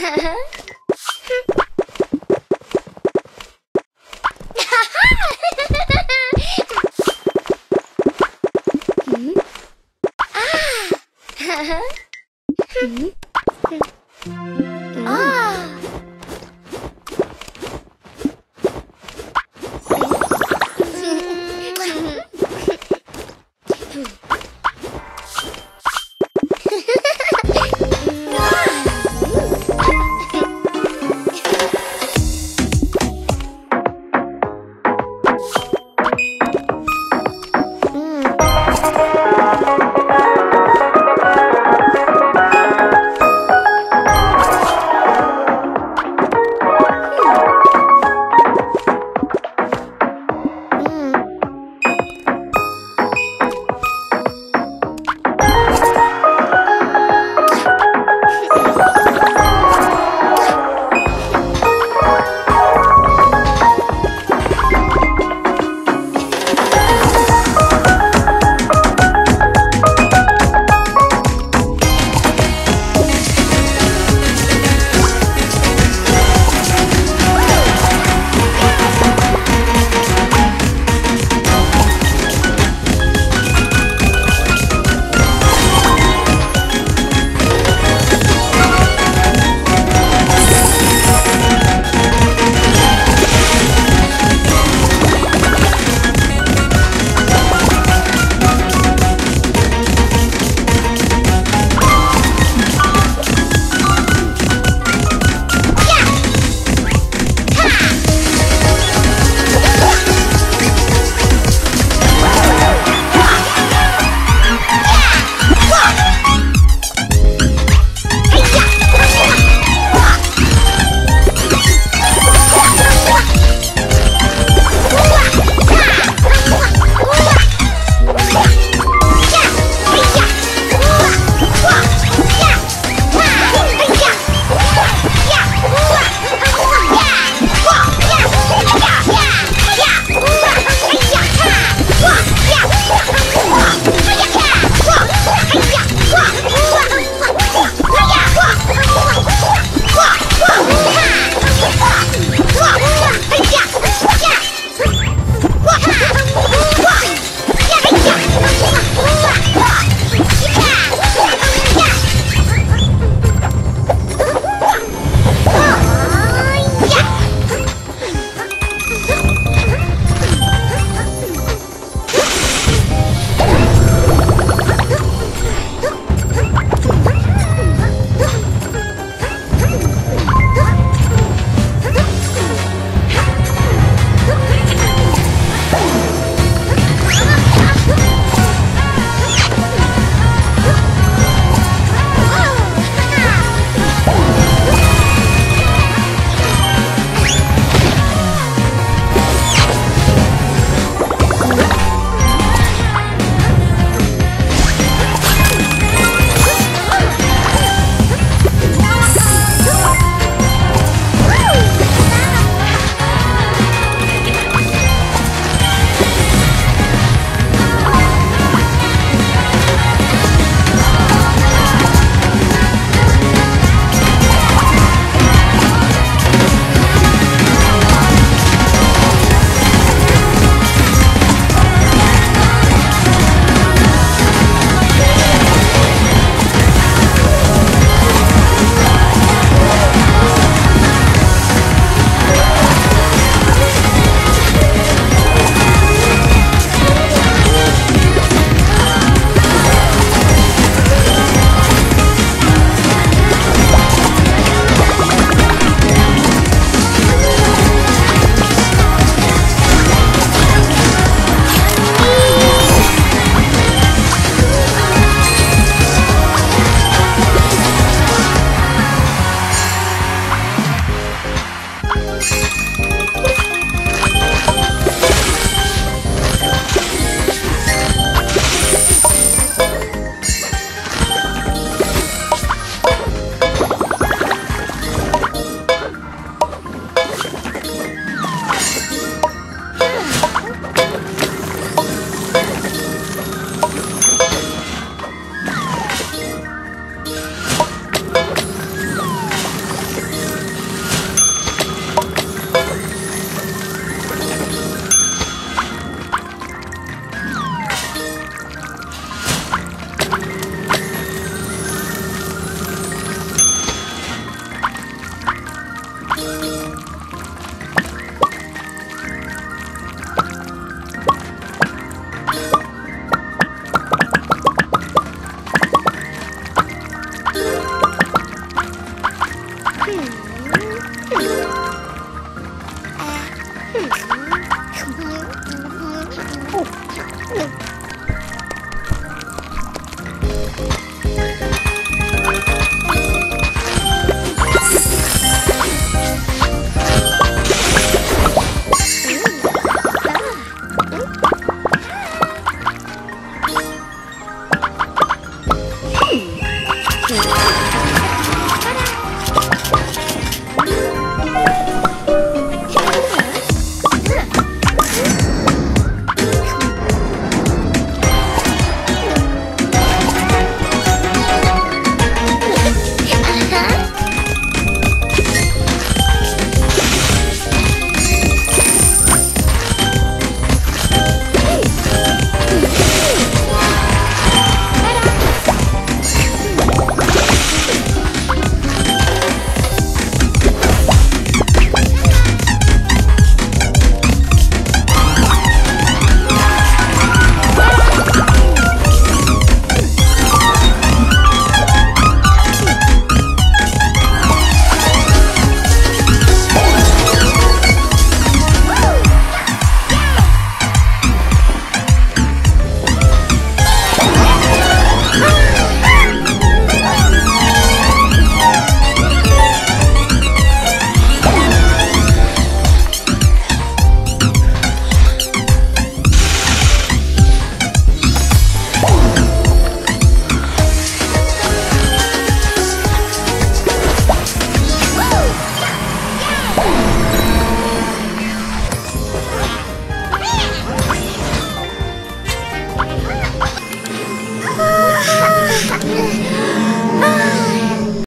아! 哦哦